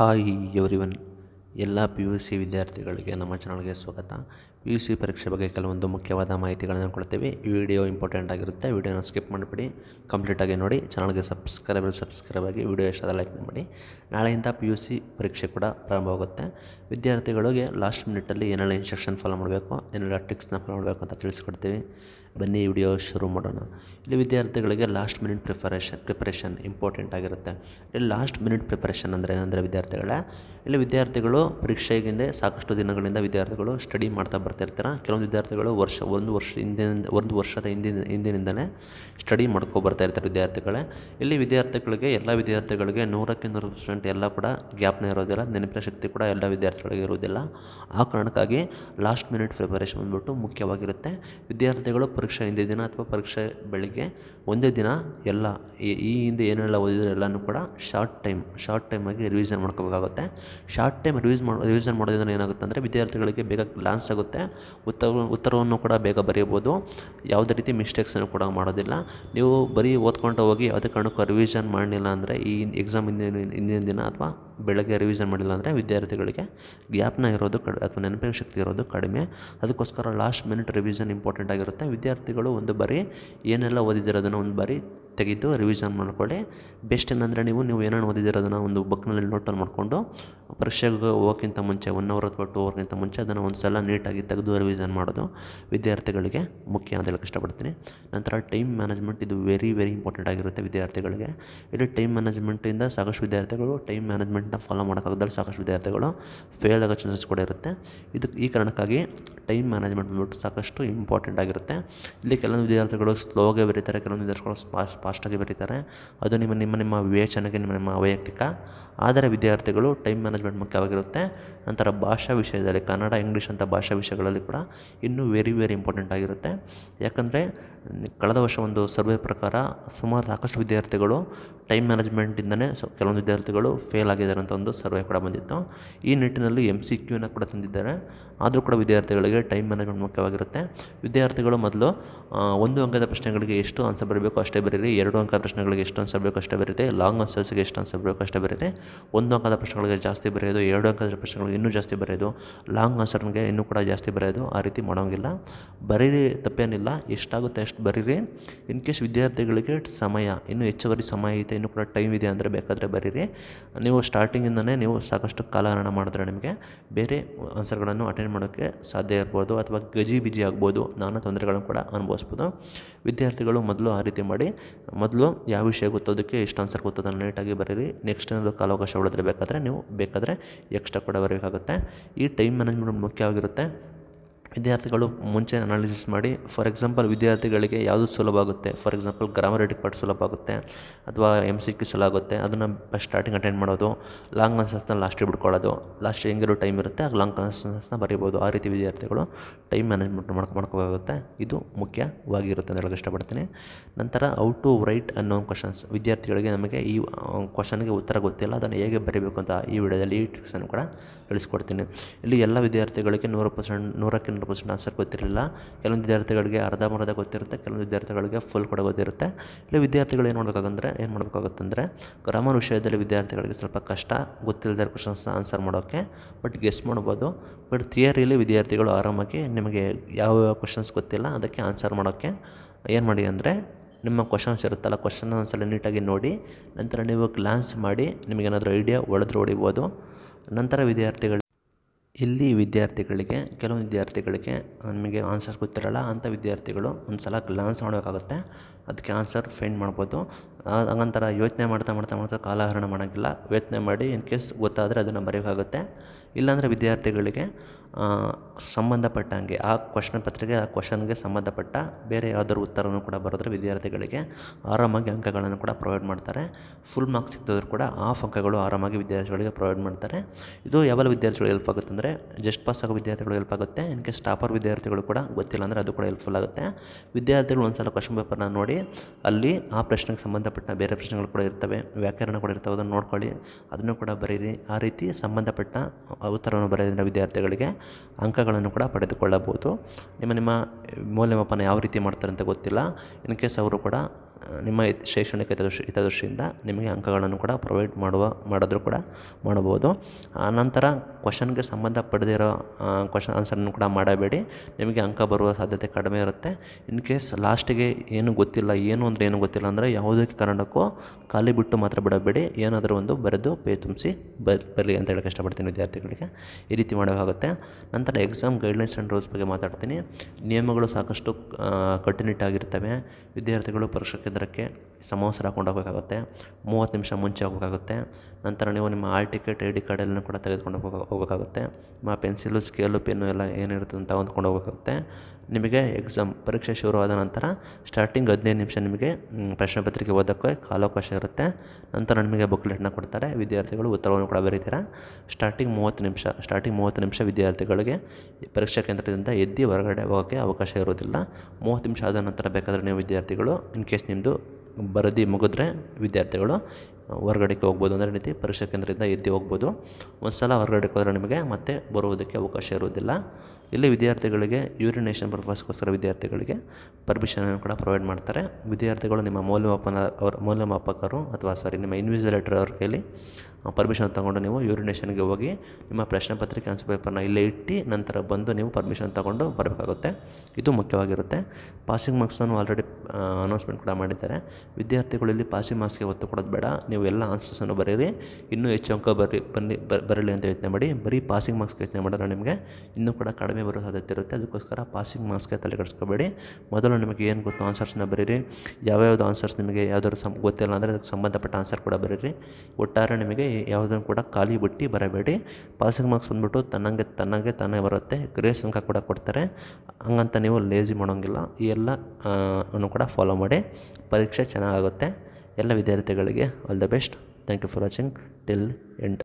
Hi everyone. ಎಲ್ಲ P U C ವಿದ್ಯಾರ್ಥಿಗಳಿಗೆ, ನಮ್ಮ ಚಾನಲ್ಗೆ ಸ್ವಾಗತ. ಪಿ ಯು ಸಿ ಪರೀಕ್ಷೆ ಬಗ್ಗೆ ಕೆಲವೊಂದು ಮುಖ್ಯವಾದ ಮಾಹಿತಿಗಳನ್ನು ಕೊಡ್ತೇವೆ. ಈ ವಿಡಿಯೋ ಇಂಪಾರ್ಟೆಂಟ್ ಆಗಿರುತ್ತೆ. ವಿಡಿಯೋನ ಸ್ಕಿಪ್ ಮಾಡಿಬಿಡಿ. ಕಂಪ್ಲೀಟಾಗಿ ನೋಡಿ. ಚಾನಲ್ಗೆ ಸಬ್ಸ್ಕ್ರೈಬ್ ಸಬ್ಸ್ಕ್ರೈಬ್ ಆಗಿ ವಿಡಿಯೋ ಇಷ್ಟ ಲೈಕ್ ಮಾಡಿ ನಾಳೆಯಿಂದ ಪಿ ಯು ಸಿ ಪರೀಕ್ಷೆ ಕೂಡ ಪ್ರಾರಂಭವಾಗುತ್ತೆ ವಿದ್ಯಾರ್ಥಿಗಳಿಗೆ ಲಾಸ್ಟ್ ಮಿನಿಟಲ್ಲಿ ಏನೆಲ್ಲ ಇನ್ಸ್ಟ್ರಕ್ಷನ್ ಫಾಲೋ ಮಾಡಬೇಕು, ಏನೆಲ್ಲ ಟ್ರಿಕ್ಸ್ನ ಫಾಲೋ ಮಾಡಬೇಕು ಅಂತ ತಿಳಿಸ್ಕೊಡ್ತೀವಿ. ಬನ್ನಿ ವಿಡಿಯೋ ಶುರು ಮಾಡೋಣ. ಇಲ್ಲಿ ವಿದ್ಯಾರ್ಥಿಗಳಿಗೆ last minute preparation preparation important ಆಗಿರುತ್ತೆ. ಇಲ್ಲಿ ಲಾಸ್ಟ್ ಮಿನಿಟ್ ಪ್ರಿಪರೇಷನ್ ಅಂದರೆ ಏನಂದರೆ ವಿದ್ಯಾರ್ಥಿಗಳೇ, ಇಲ್ಲಿ ವಿದ್ಯಾರ್ಥಿಗಳು ಪರೀಕ್ಷೆಗಿಂದ ಸಾಕಷ್ಟು ದಿನಗಳಿಂದ ವಿದ್ಯಾರ್ಥಿಗಳು ಸ್ಟಡಿ ಮಾಡ್ತಾ ಬರ್ತಿರ್ತಾರೆ. ಕೆಲವೊಂದು ವಿದ್ಯಾರ್ಥಿಗಳು ವರ್ಷ, ಒಂದು ವರ್ಷ ಹಿಂದಿನ, ಒಂದು ವರ್ಷದ ಹಿಂದಿನ, ಹಿಂದಿನಿಂದಲೇ ಸ್ಟಡಿ ಮಾಡ್ಕೊ ಬರ್ತಾ ಇರ್ತಾರೆ ವಿದ್ಯಾರ್ಥಿಗಳೇ. ಇಲ್ಲಿ ವಿದ್ಯಾರ್ಥಿಗಳಿಗೆ, ಎಲ್ಲ ವಿದ್ಯಾರ್ಥಿಗಳಿಗೆ ನೂರಕ್ಕೆ ನೂರು ಪರ್ಸೆಂಟ್ ಎಲ್ಲ ಕೂಡ ಗ್ಯಾಪ್ನ ಇರೋದಿಲ್ಲ, ನೆನಪಿನ ಶಕ್ತಿ ಕೂಡ ಎಲ್ಲ ವಿದ್ಯಾರ್ಥಿಗಳಿಗೆ ಇರೋದಿಲ್ಲ ಆ ಕಾರಣಕ್ಕಾಗಿ ಲಾಸ್ಟ್ ಮಿನಿಟ್ ಪ್ರಿಪರೇಷನ್ ಬಂದ್ಬಿಟ್ಟು ಮುಖ್ಯವಾಗಿರುತ್ತೆ. ವಿದ್ಯಾರ್ಥಿಗಳು ಪರೀಕ್ಷೆ ಹಿಂದೆ ದಿನ ಅಥವಾ ಪರೀಕ್ಷೆ ಬೆಳಗ್ಗೆ ಒಂದೇ ದಿನ ಎಲ್ಲ ಈ ಹಿಂದೆ ಏನೆಲ್ಲ ಓದಿದ್ರೆ ಎಲ್ಲನೂ ಕೂಡ ಶಾರ್ಟ್ ಟೈಮ್ ಶಾರ್ಟ್ ಟೈಮಾಗಿ ರಿವಿಷನ್ ಮಾಡ್ಕೋಬೇಕಾಗುತ್ತೆ. ಶಾರ್ಟ್ ಟೈಮ್ ರಿವಿಸ್ ಮಾಡಿ ರಿವಿಷನ್ ಮಾಡೋದ್ರಿಂದ ಏನಾಗುತ್ತೆ ಅಂದರೆ ವಿದ್ಯಾರ್ಥಿಗಳಿಗೆ ಬೇಗ ಲಾನ್ಸ್ ಆಗುತ್ತೆ. ಉತ್ತರ ಉತ್ತರವನ್ನು ಕೂಡ ಬೇಗ ಬರೆಯಬೋದು ಯಾವುದೇ ರೀತಿ ಮಿಸ್ಟೇಕ್ಸನ್ನು ಕೂಡ ಮಾಡೋದಿಲ್ಲ. ನೀವು ಬರೀ ಓದ್ಕೊಂಡು ಹೋಗಿ ಯಾವುದೇ ಕಾರಣಕ್ಕೂ ರಿವಿಷನ್ ಮಾಡಲಿಲ್ಲ ಅಂದರೆ ಈ ಎಕ್ಸಾಮ್ ಹಿಂದಿನ ಹಿಂದಿನ ದಿನ ಅಥವಾ ಬೆಳಗ್ಗೆ ರಿವಿಷನ್ ಮಾಡಿಲ್ಲ ಅಂದರೆ ವಿದ್ಯಾರ್ಥಿಗಳಿಗೆ ಗ್ಯಾಪ್ನ ಇರೋದು ಕಡಿ, ಅಥವಾ ನೆನಪಿನ ಶಕ್ತಿ ಇರೋದು ಕಡಿಮೆ. ಅದಕ್ಕೋಸ್ಕರ ಲಾಸ್ಟ್ ಮಿನಿಟ್ ರಿವಿಷನ್ ಇಂಪಾರ್ಟೆಂಟ್ ಆಗಿರುತ್ತೆ. ವಿದ್ಯಾರ್ಥಿಗಳು ಒಂದು ಬಾರಿ ಏನೆಲ್ಲ ಓದಿದಿರೋದನ್ನು ಒಂದು ಬಾರಿ ತೆಗೆದು ರಿವಿಷನ್ ಮಾಡಿಕೊಳ್ಳಿ. ಬೆಸ್ಟ್ ಏನಂದರೆ ನೀವು ನೀವು ಏನೇನು ಓದಿದಿರೋದನ್ನು ಒಂದು ಬುಕ್ನಲ್ಲಿ ನೋಟಲ್ಲಿ ಮಾಡಿಕೊಂಡು ಪರೀಕ್ಷೆಗೆ ಹೋಗೋಕ್ಕಿಂತ ಮುಂಚೆ ಒನ್ ಅವರ್ ಅಥವಾ ಟೂ ಅವರ್ಗಿಂತ ಮುಂಚೆ ಅದನ್ನು ಒಂದು ಸಲ ನೀಟಾಗಿ ತೆಗೆದು ರಿವಿಷನ್ ಮಾಡೋದು ವಿದ್ಯಾರ್ಥಿಗಳಿಗೆ ಮುಖ್ಯ ಅಂತ ಹೇಳಕ್ಕೆ ಇಷ್ಟಪಡ್ತೀನಿ. ನಂತರ ಟೈಮ್ ಮ್ಯಾನೇಜ್ಮೆಂಟ್ ಇದು ವೆರಿ ವೆರಿ ಇಂಪಾರ್ಟೆಂಟ್ ಆಗಿರುತ್ತೆ ವಿದ್ಯಾರ್ಥಿಗಳಿಗೆ. ಇಲ್ಲಿ ಟೈಮ್ ಮ್ಯಾನೇಜ್ಮೆಂಟಿಂದ ಸಾಕಷ್ಟು ವಿದ್ಯಾರ್ಥಿಗಳು ಟೈಮ್ ಮ್ಯಾನೇಜ್ಮೆಂಟ್ನ ಫಾಲೋ ಮಾಡೋಕ್ಕಾಗದಲ್ಲಿ ಸಾಕಷ್ಟು ವಿದ್ಯಾರ್ಥಿಗಳು ಫೇಲ್ ಆಗೋ ಚಾನ್ಸಸ್ ಕೂಡ ಇರುತ್ತೆ. ಇದಕ್ಕೆ ಈ ಕಾರಣಕ್ಕಾಗಿ ಟೈಮ್ ಮ್ಯಾನೇಜ್ಮೆಂಟ್ ಬಂದ್ಬಿಟ್ಟು ಸಾಕಷ್ಟು ಇಂಪಾರ್ಟೆಂಟ್ ಆಗಿರುತ್ತೆ. ಇಲ್ಲಿ ಕೆಲವೊಂದು ವಿದ್ಯಾರ್ಥಿಗಳು ಸ್ಲೋಗೆ ಬರೀತಾರೆ, ಕೆಲವೊಂದು ವಿದ್ಯಾರ್ಥಿಗಳು ಫಾಸ್ಟ್ ಫಾಸ್ಟಾಗಿ ಬರೀತಾರೆ. ಅದು ನಿಮ್ಮ ನಿಮ್ಮ ನಿಮ್ಮ ವಿವೇಚನೆಗೆ, ನಿಮ್ಮ ನಿಮ್ಮ ವೈಯಕ್ತಿಕ ಆದರೆ ವಿದ್ಯಾರ್ಥಿಗಳು ಟೈಮ್ ಮ್ಯಾನೇಜ್ಮೆಂಟ್ ಮುಖ್ಯವಾಗಿರುತ್ತೆ. ನಂತರ ಭಾಷಾ ವಿಷಯದಲ್ಲಿ, ಕನ್ನಡ ಇಂಗ್ಲೀಷ್ ಅಂತ ಭಾಷಾ ವಿಷಯಗಳಲ್ಲಿ ಕೂಡ ಇನ್ನೂ ವೆರಿ ವೆರಿ ಇಂಪಾರ್ಟೆಂಟ್ ಆಗಿರುತ್ತೆ. ಯಾಕಂದರೆ, ಕಳೆದ ವರ್ಷ ಒಂದು ಸರ್ವೆ ಪ್ರಕಾರ ಸುಮಾರು ಸಾಕಷ್ಟು ವಿದ್ಯಾರ್ಥಿಗಳು ಟೈಮ್ ಮ್ಯಾನೇಜ್ಮೆಂಟಿಂದನೇ ಸೊ ಕೆಲವೊಂದು ವಿದ್ಯಾರ್ಥಿಗಳು ಫೇಲ್ ಆಗಿದ್ದಾರೆ ಅಂತ ಒಂದು ಸರ್ವೆ ಕೂಡ ಬಂದಿತ್ತು. ಈ ನಿಟ್ಟಿನಲ್ಲಿ ಎಂ ಸಿ ಕ್ಯೂನ ಕೂಡ ತಂದಿದ್ದಾರೆ. ಆದರೂ ಕೂಡ ವಿದ್ಯಾರ್ಥಿಗಳಿಗೆ ಟೈಮ್ ಮ್ಯಾನೇಜ್ಮೆಂಟ್ ಮುಖ್ಯವಾಗಿರುತ್ತೆ. ವಿದ್ಯಾರ್ಥಿಗಳು ಮೊದಲು ಒಂದು ಅಂಕದ ಪ್ರಶ್ನೆಗಳಿಗೆ ಎಷ್ಟು ಆನ್ಸರ್ ಬರಬೇಕು ಅಷ್ಟೇ ಬರೀರಿ, ಎರಡು ಅಂಕದ ಪ್ರಶ್ನೆಗಳಿಗೆ ಎಷ್ಟು ಆನ್ಸರ್ ಬೇಕು ಅಷ್ಟೇ ಬರೀರಿ ಲಾಂಗ್ ಆನ್ಸರ್ಸ್ಗೆ ಎಷ್ಟು ಆನ್ಸರ್ ಬೇಕು ಅಷ್ಟೇ ಬರೀರಿ, ಒಂದು ಅಂಕದ ಪ್ರಶ್ನೆಗಳಿಗೆ ಜಾಸ್ತಿ ಬರೆಯೋದು, ಎರಡು ಅಂಕದ ಪ್ರಶ್ನೆಗಳಿಗೆ ಇನ್ನೂ ಜಾಸ್ತಿ ಬರೆಯೋದು ಲಾಂಗ್ ಆನ್ಸರ್ಗೆ ಇನ್ನೂ ಕೂಡ ಜಾಸ್ತಿ ಬರೆಯೋದು ಆ ರೀತಿ ಮಾಡೋಂಗಿಲ್ಲ. ಬರೀರಿ ತಪ್ಪೇನಿಲ್ಲ, ಎಷ್ಟಾಗುತ್ತೆ ಅಷ್ಟು ಬರೀರಿ. ಇನ್ ಕೇಸ್ ವಿದ್ಯಾರ್ಥಿಗಳಿಗೆ ಸಮಯ, ಇನ್ನೂ ಹೆಚ್ಚುವರಿ ಸಮಯ ಐತೆ ಇನ್ನೂ ಕೂಡ ಟೈಮ್ ಇದೆ ಅಂದರೆ ಬೇಕಾದರೆ ಬರೀರಿ. ನೀವು ಸ್ಟಾರ್ಟಿಂಗಿಂದನೇ ನೀವು ಸಾಕಷ್ಟು ಕಾಲಹರಣ ಮಾಡಿದ್ರೆ ನಿಮಗೆ ಬೇರೆ ಆನ್ಸರ್ಗಳನ್ನು ಅಟೆಂಡ್ ಮಾಡೋಕ್ಕೆ ಸಾಧ್ಯ ಇರ್ಬೋದು ಅಥವಾ ಗಜಿ ಬಿಜಿ ಆಗ್ಬೋದು, ನಾನಾ ತೊಂದರೆಗಳನ್ನು ಕೂಡ ಅನುಭವಿಸ್ಬೋದು. ವಿದ್ಯಾರ್ಥಿಗಳು ಮೊದಲು ಆ ರೀತಿ ಮಾಡಿ, ಮೊದಲು ಯಾವ ವಿಷಯ ಗೊತ್ತೋದಕ್ಕೆ ಎಷ್ಟು ಆನ್ಸರ್ ಗೊತ್ತೋದನ್ನು ನೀಟಾಗಿ ಬರೀರಿ. ನೆಕ್ಸ್ಟ್ ಏನಾದರೂ ಕಾಲಾವಕಾಶ ಉಳಿದ್ರೆ ಬೇಕಾದರೆ ನೀವು, ಬೇಕಾದರೆ ಎಕ್ಸ್ಟ್ರಾ ಕೂಡ ಬರಬೇಕಾಗುತ್ತೆ. ಈ ಟೈಮ್ ಮ್ಯಾನೇಜ್ಮೆಂಟ್ ಮುಖ್ಯವಾಗಿರುತ್ತೆ. ವಿದ್ಯಾರ್ಥಿಗಳು ಮುಂಚೆ ಅನಾಲಿಸಿಸ್ ಮಾಡಿ ಫಾರ್ ಎಕ್ಸಾಂಪಲ್ ವಿದ್ಯಾರ್ಥಿಗಳಿಗೆ ಯಾವುದು ಸುಲಭ ಆಗುತ್ತೆ? ಫಾರ್ ಎಕ್ಸಾಂಪಲ್ ಗ್ರಾಮರೆಟಿಕ್ ಪಾರ್ಟ್ ಸುಲಭ ಆಗುತ್ತೆ, ಅಥವಾ ಎಂ ಸಿ ಕ್ಯೂ ಸುಲಭ ಆಗುತ್ತೆ, ಅದನ್ನು ಸ್ಟಾರ್ಟಿಂಗ್ ಅಟೆಂಡ್ ಮಾಡೋದು ಲಾಂಗ್ ಆನ್ಸರ್ಸ್ನ ಲಾಸ್ಟಿಗೆ ಬಿಟ್ಕೊಳ್ಳೋದು ಲಾಸ್ಟ್ ಹೆಂಗಿರೋ ಟೈಮ್ ಇರುತ್ತೆ ಆಗ ಲಾಂಗ್ ಆನ್ಸರ್ಸ್ನ ಬರೀಬೋದು, ಆ ರೀತಿ ವಿದ್ಯಾರ್ಥಿಗಳು ಟೈಮ್ ಮ್ಯಾನೇಜ್ಮೆಂಟ್ ಮಾಡ್ಕೊ ಮಾಡ್ಕೋಬೇಕಾಗುತ್ತೆ. ಇದು ಮುಖ್ಯವಾಗಿರುತ್ತೆ ಅಂತ ಹೇಳಕ್ಕೆ ಇಷ್ಟಪಡ್ತೀನಿ. ನಂತರ ಔ ಟು ರೈಟ್ ಅನ್ನೋ ಕ್ವಶನ್ಸ್ ವಿದ್ಯಾರ್ಥಿಗಳಿಗೆ ನಮಗೆ ಈ ಕ್ವಶನ್ಗೆ ಉತ್ತರ ಗೊತ್ತಿಲ್ಲ, ಅದನ್ನು ಹೇಗೆ ಬರೀಬೇಕು ಅಂತ ಈ ವಿಡಿಯೋದಲ್ಲಿ ಈ ಟ್ರಿಕ್ಸನ್ನು ಕೂಡ ತಿಳಿಸ್ಕೊಡ್ತೀನಿ. ಇಲ್ಲಿ ಎಲ್ಲ ವಿದ್ಯಾರ್ಥಿಗಳಿಗೆ ನೂರು ಪರ್ಸೆಂಟ್ ನೂರಕ್ಕೆ ನೂರು ಪರ್ಸೆಂಟ್ ಆನ್ಸರ್ ಗೊತ್ತಿರಲಿಲ್ಲ. ಕೆಲವೊಂದು ವಿದ್ಯಾರ್ಥಿಗಳಿಗೆ ಅರ್ಧ ಮರ್ಧ ಗೊತ್ತಿರುತ್ತೆ, ಕೆಲವೊಂದು ವಿದ್ಯಾರ್ಥಿಗಳಿಗೆ ಫುಲ್ ಕೂಡ ಗೊತ್ತಿರುತ್ತೆ. ಇಲ್ಲಿ ವಿದ್ಯಾರ್ಥಿಗಳು ಏನು ಮಾಡಬೇಕಾಗಂದ್ರೆ ಏನು ಮಾಡಬೇಕಾಗುತ್ತಂದರೆ ಗ್ರಾಮರ್ ವಿಷಯದಲ್ಲಿ ವಿದ್ಯಾರ್ಥಿಗಳಿಗೆ ಸ್ವಲ್ಪ ಕಷ್ಟ, ಗೊತ್ತಿಲ್ಲದ ಕ್ವಶನ್ಸ್ನ ಆನ್ಸರ್ ಮಾಡೋಕ್ಕೆ ಬಟ್ ಗೆಸ್ ಮಾಡ್ಬೋದು. ಬಟ್ ಥಿಯರಿಲಿ ವಿದ್ಯಾರ್ಥಿಗಳು ಆರಾಮಾಗಿ ನಿಮಗೆ ಯಾವ ಯಾವ ಕ್ವಶನ್ಸ್ ಗೊತ್ತಿಲ್ಲ, ಅದಕ್ಕೆ ಆನ್ಸರ್ ಮಾಡೋಕ್ಕೆ ಏನು ಮಾಡಿ ಅಂದರೆ, ನಿಮ್ಮ ಕ್ವಶನ್ಸ್ ಇರುತ್ತಲ್ಲ ಕ್ವಶನ್ ಒಂದ್ಸಲ ನೀಟಾಗಿ ನೋಡಿ, ನಂತರ ನೀವು ಗ್ಲಾನ್ಸ್ ಮಾಡಿ ನಿಮಗೇನಾದರೂ ಐಡಿಯಾ ಒಡೆದ್ರೆ ಹೊಡಿಬೋದು. ನಂತರ ವಿದ್ಯಾರ್ಥಿಗಳು ಇಲ್ಲಿ ವಿದ್ಯಾರ್ಥಿಗಳಿಗೆ, ಕೆಲವು ವಿದ್ಯಾರ್ಥಿಗಳಿಗೆ ನಿಮಗೆ ಆನ್ಸರ್ ಗೊತ್ತಿರಲ್ಲ ಅಂಥ ವಿದ್ಯಾರ್ಥಿಗಳು ಒಂದು ಸಲ ಗ್ಲಾನ್ಸ್ ಮಾಡಬೇಕಾಗುತ್ತೆ ಅದಕ್ಕೆ ಆನ್ಸರ್ ಫೈಂಡ್ ಮಾಡ್ಬೋದು. ಹಂಗಂತರ ಯೋಚನೆ ಮಾಡ್ತಾ ಮಾಡ್ತಾ ಮಾಡ್ತಾ ಕಾಲಹರಣ ಮಾಡೋಂಗಿಲ್ಲ. ಯೋಚನೆ ಮಾಡಿ ಇನ್ ಕೇಸ್ ಗೊತ್ತಾದರೆ ಅದನ್ನು ಬರೆಯೋಕ್ಕಾಗುತ್ತೆ ಇಲ್ಲಾಂದರೆ ವಿದ್ಯಾರ್ಥಿಗಳಿಗೆ ಸಂಬಂಧಪಟ್ಟಂಗೆ, ಆ ಕ್ವಶನ್ ಪತ್ರಿಕೆ, ಆ ಕ್ವಶನ್ಗೆ ಸಂಬಂಧಪಟ್ಟ ಬೇರೆ ಯಾವ್ದಾದ್ರು ಉತ್ತರವನ್ನು ಕೂಡ ಬರೆದ್ರೆ ವಿದ್ಯಾರ್ಥಿಗಳಿಗೆ ಆರಾಮಾಗಿ ಅಂಕಗಳನ್ನು ಕೂಡ ಪ್ರೊವೈಡ್ ಮಾಡ್ತಾರೆ. ಫುಲ್ ಮಾರ್ಕ್ಸ್ ಸಿಕ್ಕಿದ್ರು ಕೂಡ ಆಫ್ ಅಂಕಗಳು ಆರಾಮಾಗಿ ವಿದ್ಯಾರ್ಥಿಗಳಿಗೆ ಪ್ರೊವೈಡ್ ಮಾಡ್ತಾರೆ. ಇದು ಯಾವೆಲ್ಲ ವಿದ್ಯಾರ್ಥಿಗಳು ಹೆಲ್ಪ್ ಆಗುತ್ತೆ ಅಂದರೆ ಜಸ್ಟ್ ಪಾಸ್ ಆಗೋ ವಿದ್ಯಾರ್ಥಿಗಳು ಹೆಲ್ಪ್ ಆಗುತ್ತೆ. ಇನ್ ಕೇಸ್ ಟಾಪರ್ ವಿದ್ಯಾರ್ಥಿಗಳು ಕೂಡ ಗೊತ್ತಿಲ್ಲ ಅಂದರೆ ಅದು ಕೂಡ ಹೆಲ್ಪ್ಫುಲ್ ಆಗುತ್ತೆ. ವಿದ್ಯಾರ್ಥಿಗಳು ಒಂದು ಸಲ ಕ್ವಶನ್ ಪೇಪರ್ನ ನೋಡಿ, ಅಲ್ಲಿ ಆ ಪ್ರಶ್ನೆಗೆ ಸಂಬಂಧಪಟ್ಟ ಬೇರೆ ಪ್ರಶ್ನೆಗಳು ಕೂಡ ಇರ್ತವೆ, ವ್ಯಾಕರಣ ಕೂಡ ಇರ್ತವೆ, ಅದನ್ನು ನೋಡ್ಕೊಳ್ಳಿ. ಅದನ್ನು ಕೂಡ ಬರೀರಿ ಆ ರೀತಿ ಸಂಬಂಧಪಟ್ಟ ಉತ್ತರವನ್ನು ಬರೆಯೋದ್ರಿಂದ ವಿದ್ಯಾರ್ಥಿಗಳಿಗೆ ಅಂಕಗಳನ್ನು ಕೂಡ ಪಡೆದುಕೊಳ್ಳಬಹುದು. ನಿಮ್ಮ ನಿಮ್ಮ ಮೌಲ್ಯಮಾಪನ ಯಾವ ರೀತಿ ಮಾಡ್ತಾರೆ ಅಂತ ಗೊತ್ತಿಲ್ಲ. ಇನ್ ಕೇಸ್ ಅವರು ಕೂಡ ನಿಮ್ಮ ಶೈಕ್ಷಣಿಕ ಹಿತದೃಷ್ಟಿ ಹಿತದೃಷ್ಟಿಯಿಂದ ನಿಮಗೆ ಅಂಕಗಳನ್ನು ಕೂಡ ಪ್ರೊವೈಡ್ ಮಾಡುವ, ಮಾಡಿದ್ರು ಕೂಡ ಮಾಡಬಹುದು. ನಂತರ ಕ್ವಶನ್ಗೆ ಸಂಬಂಧಪಡದಿರೋ ಕ್ವಶನ್ ಆನ್ಸರನ್ನು ಕೂಡ ಮಾಡಬೇಡಿ. ನಿಮಗೆ ಅಂಕ ಬರುವ ಸಾಧ್ಯತೆ ಕಡಿಮೆ ಇರುತ್ತೆ. ಇನ್ ಕೇಸ್ ಲಾಸ್ಟಿಗೆ ಏನು ಗೊತ್ತಿಲ್ಲ, ಏನು ಅಂದರೆ ಏನು ಗೊತ್ತಿಲ್ಲ ಅಂದರೆ ಯಾವುದಕ್ಕೆ ಕಾರಣಕ್ಕೂ ಖಾಲಿ ಬಿಟ್ಟು ಮಾತ್ರ ಬಿಡಬೇಡಿ. ಏನಾದರೂ ಒಂದು ಬರೆದು ಪೇ ತುಂಬಿಸಿ ಬರಲಿ ಅಂತ ಹೇಳಕ್ಕೆ ಇಷ್ಟಪಡ್ತೀನಿ ವಿದ್ಯಾರ್ಥಿಗಳಿಗೆ. ಈ ರೀತಿ ಮಾಡೋಕ್ಕಾಗುತ್ತೆ ನಂತರ ಎಕ್ಸಾಮ್ ಗೈಡ್ಲೈನ್ಸ್ ಆ್ಯಂಡ್ ರೂಲ್ಸ್ ಬಗ್ಗೆ ಮಾತಾಡ್ತೀನಿ. ನಿಯಮಗಳು ಸಾಕಷ್ಟು ಕಟ್ಟುನಿಟ್ಟಾಗಿರ್ತವೆ ವಿದ್ಯಾರ್ಥಿಗಳು ಪರೀಕ್ಷಾ ಕೇಂದ್ರಕ್ಕೆ ಸಮವಸ್ತ್ರ ಹಾಕೊಂಡು ಹೋಗಬೇಕಾಗುತ್ತೆ. ಮೂವತ್ತು ನಿಮಿಷ ಮುಂಚೆ ಹೋಗಬೇಕಾಗುತ್ತೆ. ನಂತರ ನೀವು ನಿಮ್ಮ hall ticket, I D card ಎಲ್ಲನೂ ಕೂಡ ತೆಗೆದುಕೊಂಡು ಹೋಗ, ಹೋಗಬೇಕಾಗುತ್ತೆ. ನಿಮ್ಮ ಪೆನ್ಸಿಲು, ಸ್ಕೇಲು, ಪೆನ್ನು ಎಲ್ಲ ಏನಿರುತ್ತೆ ಅಂತ ಹೊಂದ್ಕೊಂಡು ಹೋಗಬೇಕಾಗುತ್ತೆ. ನಿಮಗೆ ಎಕ್ಸಾಮ್ ಪರೀಕ್ಷೆ ಶುರುವಾದ ನಂತರ ಸ್ಟಾರ್ಟಿಂಗ್ ಹದಿನೈದು ನಿಮಿಷ ನಿಮಗೆ ಪ್ರಶ್ನೆ ಪತ್ರಿಕೆ ಓದೋಕ್ಕೆ ಕಾಲಾವಕಾಶ ಇರುತ್ತೆ. ನಂತರ ನಿಮಗೆ ಬುಕ್ಲೆಟ್ನ ಕೊಡ್ತಾರೆ. ವಿದ್ಯಾರ್ಥಿಗಳು ಉತ್ತರವನ್ನು ಕೂಡ ಬರೀತೀರ. ಸ್ಟಾರ್ಟಿಂಗ್ ಮೂವತ್ತು ನಿಮಿಷ ಸ್ಟಾರ್ಟಿಂಗ್ ಮೂವತ್ತು ನಿಮಿಷ ವಿದ್ಯಾರ್ಥಿಗಳಿಗೆ ಪರೀಕ್ಷಾ ಕೇಂದ್ರದಿಂದ ಎದ್ದು ಹೊರಗಡೆ ಹೋಗೋಕ್ಕೆ ಅವಕಾಶ ಇರೋದಿಲ್ಲ ಮೂವತ್ತು ನಿಮಿಷ ಆದ ನಂತರ ಬೇಕಾದರೆ ನೀವು ವಿದ್ಯಾರ್ಥಿಗಳು ಇನ್ ಕೇಸ್ ನಿಮ್ಮದು ಬರದಿ ಮುಗಿದ್ರೆ ವಿದ್ಯಾರ್ಥಿಗಳು ಹೊರಗಡೆಗೆ ಹೋಗ್ಬೋದು ಅಂದರೆ ರೀತಿ ಪರೀಕ್ಷಾ ಕೇಂದ್ರದಿಂದ ಎದ್ದು ಹೋಗ್ಬೋದು. ಒಂದು ಸಲ ಹೊರಗಡೆಗೆ ಹೋದರೆ ನಿಮಗೆ ಮತ್ತೆ ಬರುವುದಕ್ಕೆ ಅವಕಾಶ ಇರುವುದಿಲ್ಲ. ಇಲ್ಲಿ ವಿದ್ಯಾರ್ಥಿಗಳಿಗೆ ಯೂರಿನೇಷನ್ ಪರ್ಪಸ್ಗೋಸ್ಕರ ವಿದ್ಯಾರ್ಥಿಗಳಿಗೆ ಪರ್ಮಿಷನನ್ನು ಕೂಡ ಪ್ರೊವೈಡ್ ಮಾಡ್ತಾರೆ. ವಿದ್ಯಾರ್ಥಿಗಳು ನಿಮ್ಮ ಮೌಲ್ಯಮಾಪನ ಅವರ ಮೌಲ್ಯಮಾಪಕರು ಅಥವಾ ಸಾರಿ ನಿಮ್ಮ ಇನ್ವಿಜಿಲೇಟರ್ ಅವ್ರ ಕೈಲಿ ಪರ್ಮಿಷನ್ ತೊಗೊಂಡು ನೀವು ಯೂರಿನೇಷನ್ಗೆ ಹೋಗಿ ನಿಮ್ಮ ಪ್ರಶ್ನೆ ಪತ್ರಿಕೆ ಆನ್ಸರ್ ಪೇಪರ್ನ ಇಲ್ಲೇ ಇಟ್ಟು ನಂತರ ಬಂದು ನೀವು ಪರ್ಮಿಷನ್ ತೊಗೊಂಡು ಬರಬೇಕಾಗುತ್ತೆ. ಇದು ಮುಖ್ಯವಾಗಿರುತ್ತೆ. ಪಾಸಿಂಗ್ ಮಾರ್ಕ್ಸನ್ನು ಆಲ್ರೆಡಿ ಅನೌನ್ಸ್ಮೆಂಟ್ ಕೂಡ ಮಾಡಿದ್ದಾರೆ. ವಿದ್ಯಾರ್ಥಿಗಳು ಇಲ್ಲಿ ಪಾಸಿಂಗ್ ಮಾರ್ಕ್ಸ್ಗೆ ಒತ್ತು ಕೊಡೋದು ಬೇಡ. ನೀವು ಎಲ್ಲ ಆನ್ಸರ್ಸನ್ನು ಬರೀರಿ ಇನ್ನೂ ಹೆಚ್ಚು ಅಂಕ ಬರಿ ಬನ್ನಿ ಬರಲಿ ಅಂತ ಯೋಚನೆ ಮಾಡಿ. ಬರೀ ಪಾಸಿಂಗ್ ಮಾರ್ಕ್ಸ್ಗೆ ಯೋಚನೆ ಮಾಡಿದ್ರೆ ನಿಮಗೆ. ಇನ್ನೂ ಕೂಡ ಕಡಿಮೆ ಬರೋ ಸಾಧ್ಯತೆ ಇರುತ್ತೆ. ಅದಕ್ಕೋಸ್ಕರ ಪಾಸಿಂಗ್ ಮಾರ್ಕ್ಸ್ಗೆ ತಲೆ ಕೆಡಿಸ್ಕೋಬೇಡಿ. ಮೊದಲು ನಿಮಗೆ ಏನು ಗೊತ್ತು ಆನ್ಸರ್ಸ್ನ ಬರೀರಿ. ಯಾವ್ಯಾವ್ದು ಆನ್ಸರ್ಸ್ ನಿಮಗೆ ಯಾವ್ದಾದ್ರು ಸಂ, ಗೊತ್ತಿಲ್ಲ ಅಂದರೆ ಅದಕ್ಕೆ ಸಂಬಂಧಪಟ್ಟ ಆನ್ಸರ್ ಕೂಡ ಬರೀರಿ. ಒಟ್ಟಾರೆ ನಿಮಗೆ ಯಾವುದನ್ನು ಕೂಡ ಖಾಲಿ ಬಿಟ್ಟು ಬರಬೇಡಿ. ಪಾಸಿಂಗ್ ಮಾರ್ಕ್ಸ್ ಬಂದ್ಬಿಟ್ಟು ತನ್ನಂಗೆ ತನ್ನಂಗೆ ತಾನೇ ಬರುತ್ತೆ. ಗ್ರೇಸ್ ಅಂಕ ಕೂಡ ಕೊಡ್ತಾರೆ. ಹಂಗಂತ ನೀವು ಲೇಜಿ ಮಾಡೋಂಗಿಲ್ಲ. ಈ ಎಲ್ಲ ಅನ್ನು ಕೂಡ ಫಾಲೋ ಮಾಡಿ. ಪರೀಕ್ಷೆ ಚೆನ್ನಾಗಾಗುತ್ತೆ. ಎಲ್ಲ ವಿದ್ಯಾರ್ಥಿಗಳಿಗೆ all the best thank you for watching till end